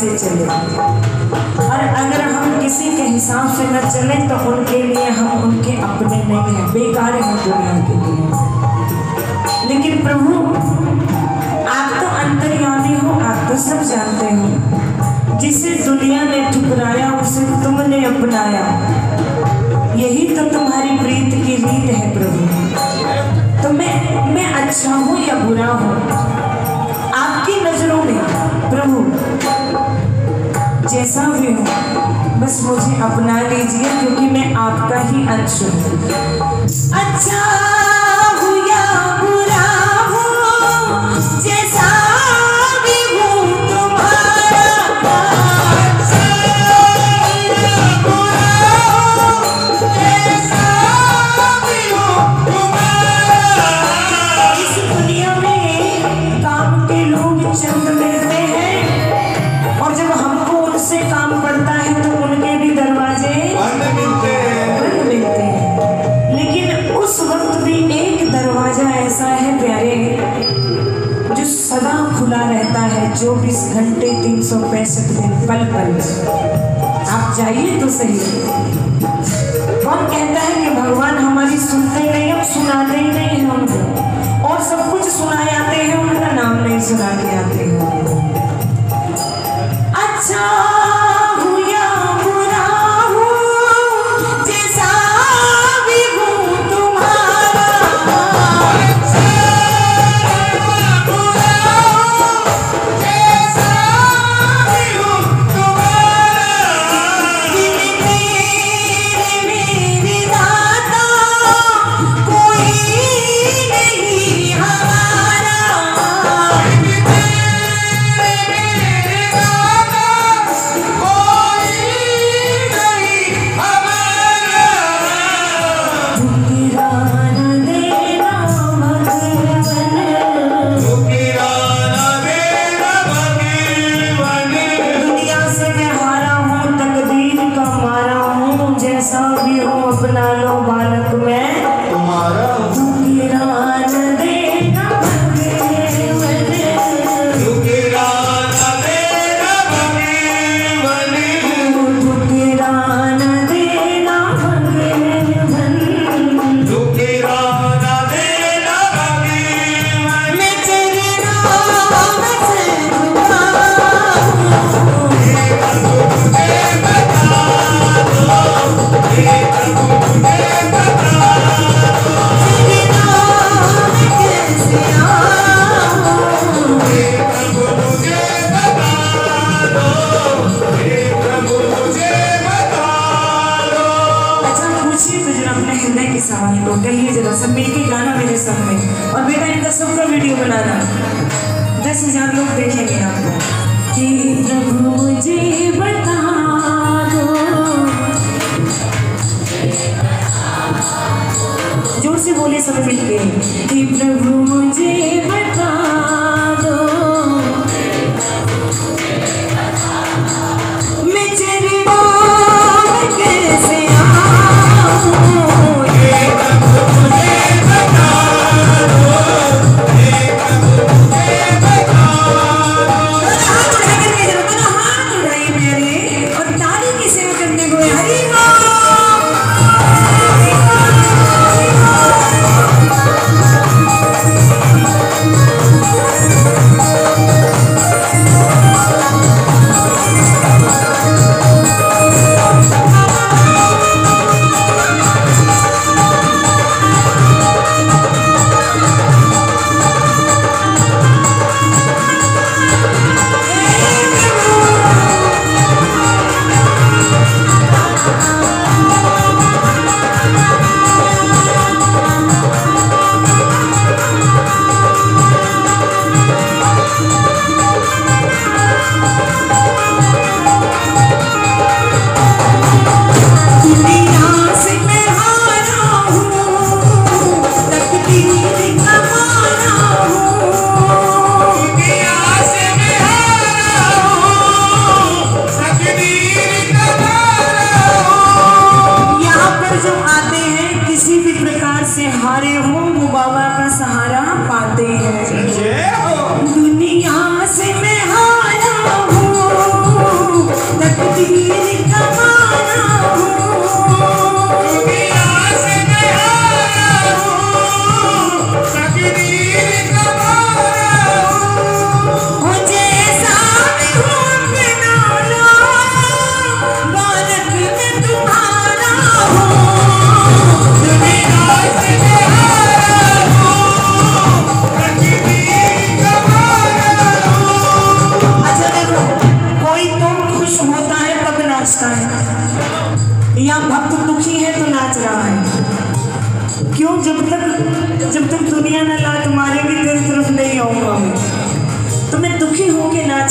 से चले। और अगर हम किसी के हिसाब से न चलें तो उनके लिए हम उनके अपने नहीं हैं। बेकार हैं दुनिया के लिए। लेकिन प्रभु, आप तो अंतर्यामी हो, आप तो सब जानते हो। जिसे दुनिया ने ठुकराया, उसे तुमने अपनाया। यही तो तुम्हारी प्रीत की रीत है प्रभु। तो मैं मैं अच्छा हूँ या बुरा हूँ? जैसा भी हूँ, बस मुझे अपना लीजिए क्योंकि मैं आपका ही अंश हूँ। अच्छा हुआ बुरा हो, जैसा से काम पड़ता है तो उनके भी दरवाजे बंद मिलते हैं। लेकिन उस वक्त भी एक दरवाज़ा ऐसा है प्यारे जो सदा खुला रहता है चौबीस घंटे तीन सौ पैंसठ दिन पल पल। आप जाइए तो सही। कौन कहता है कि भगवान हमारी सुनते नहीं हम सुनाते ही नहीं हम और सब कुछ सुनाए आते हैं उनका नाम नहीं सुना के आते हैं। अच्छा! i don't my.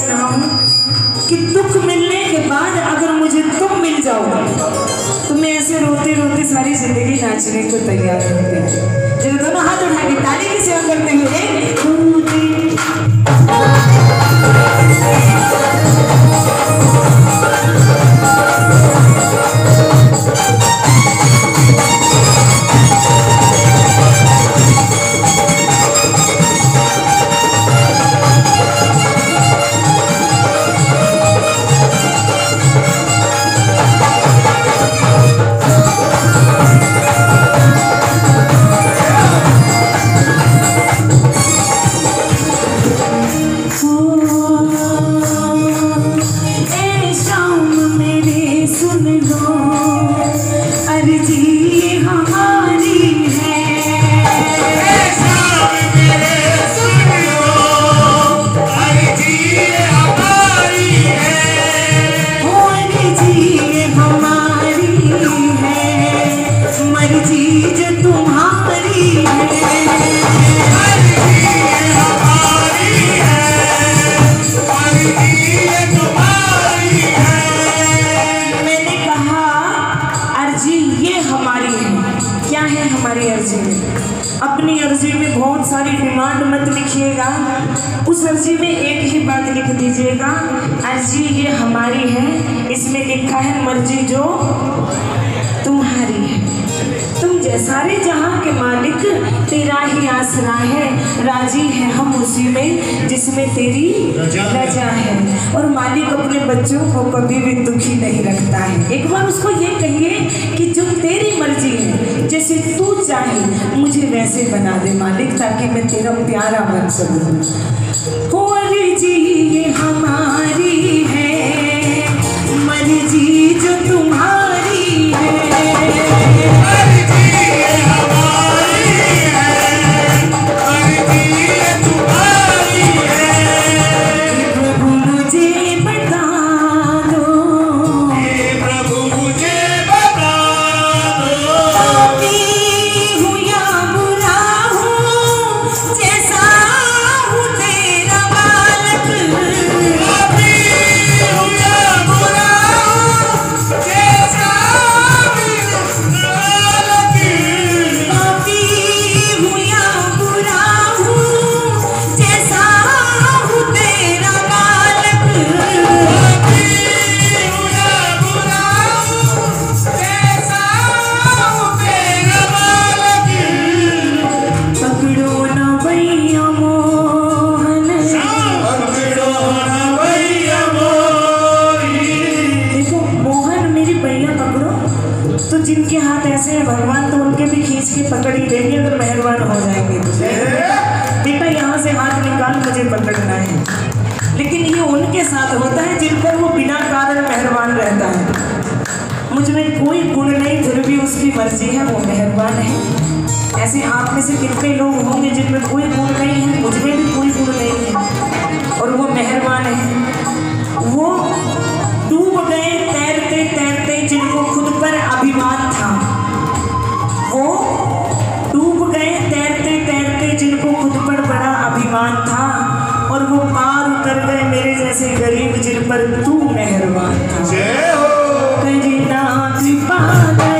रहा कि दुख मिलने के बाद अगर मुझे तुम मिल जाओ तो मैं ऐसे रोते रोते सारी ज़िंदगी नाचने को तैयार हो। गया जब दोनों हाथ उठा के ताली की सेवा करते हुए अपनी अर्जी में बहुत सारी डिमांड मत लिखिएगा। उस अर्जी में एक ही बात लिख दीजिएगा, अर्जी ये हमारी है, इसमें लिखा है मर्ज़ी जो तुम सारे जहाँ के मालिक तेरा ही आसरा है। राज़ी है हम उसी में जिसमें तेरी रजा है। और मालिक अपने बच्चों को कभी भी दुखी नहीं रखता है। एक बार उसको ये कहिए कि जो तेरी मर्ज़ी है जैसे तू चाहे मुझे वैसे बना दे मालिक ताकि मैं तेरा प्यारा बन सकूँ। मुझमें कोई गुण नहीं, फिर भी उसकी मर्ज़ी है, वो मेहरबान है। ऐसे आप में से कितने लोग होंगे जिनमें कोई गुण नहीं है, मुझमें भी कोई गुण नहीं है, और वो मेहरबान है। वो डूब गए तैरते तैरते जिनको खुद पर अभिमान था। वो डूब गए तैरते तैरते जिनको खुद पर बड़ा अभिमान था, और वो पार उतर गए मेरे जैसे गरीब जिन पर तू मेहरबान था। करीना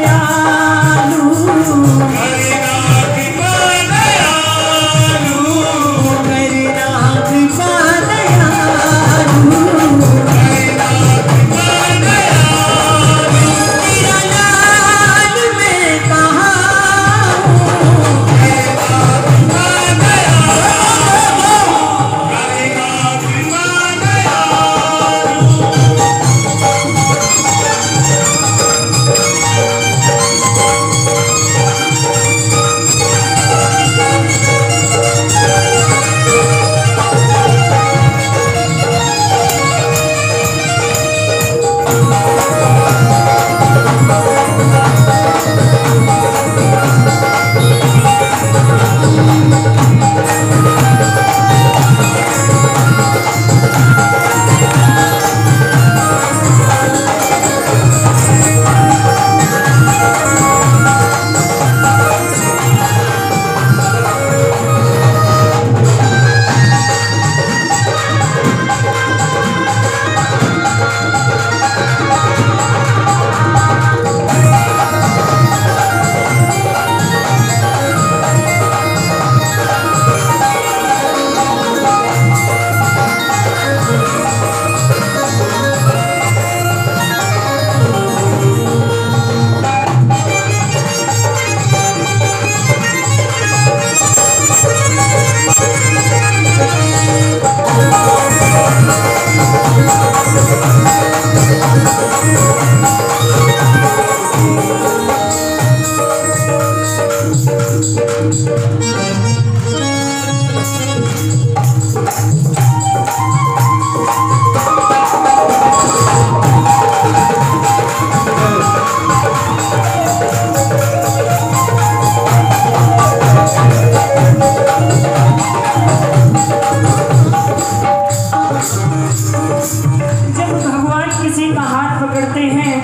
किसी का हाथ पकड़ते हैं।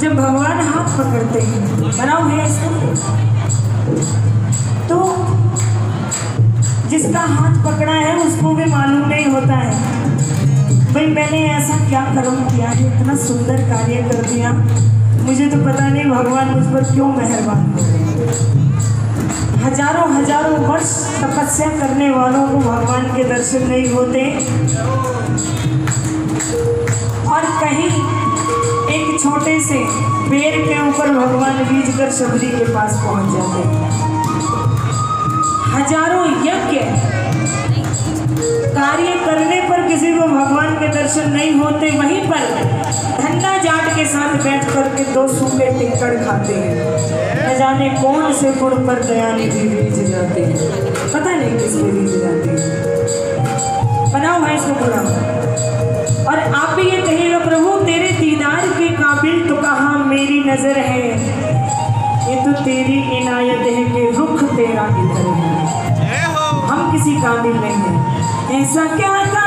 जब भगवान हाथ पकड़ते हैं, बनाओ है तो जिसका हाथ पकड़ा है, उसको भी मालूम नहीं होता है। भाई, मैंने ऐसा क्या कर्म किया है इतना सुंदर कार्य कर दिया? मुझे तो पता नहीं भगवान मुझ पर क्यों मेहरबान हो। हज़ारों हज़ारों वर्ष तपस्या करने वालों को भगवान के दर्शन नहीं होते। और कहीं एक छोटे से पेड़ के ऊपर भगवान बीज कर शबरी के पास पहुँच जाते हज़ारों यज्ञ कार्य करने पर किसी को भगवान के दर्शन नहीं होते, वहीं पर धन्ना जाट के साथ बैठ करके दो सूखे टिक्कड़ खाते हैं। न जाने कौन से गुण पर दयानिधि बीज जाते हैं। बनाओ इसको और आप भी ये कहिएगा प्रभु तेरे दीदार के काबिल तो कहा मेरी नज़र है? ये तो तेरी इनायत है कि रुख तेरा इधर है। हम किसी काबिल नहीं है। ऐसा क्या काम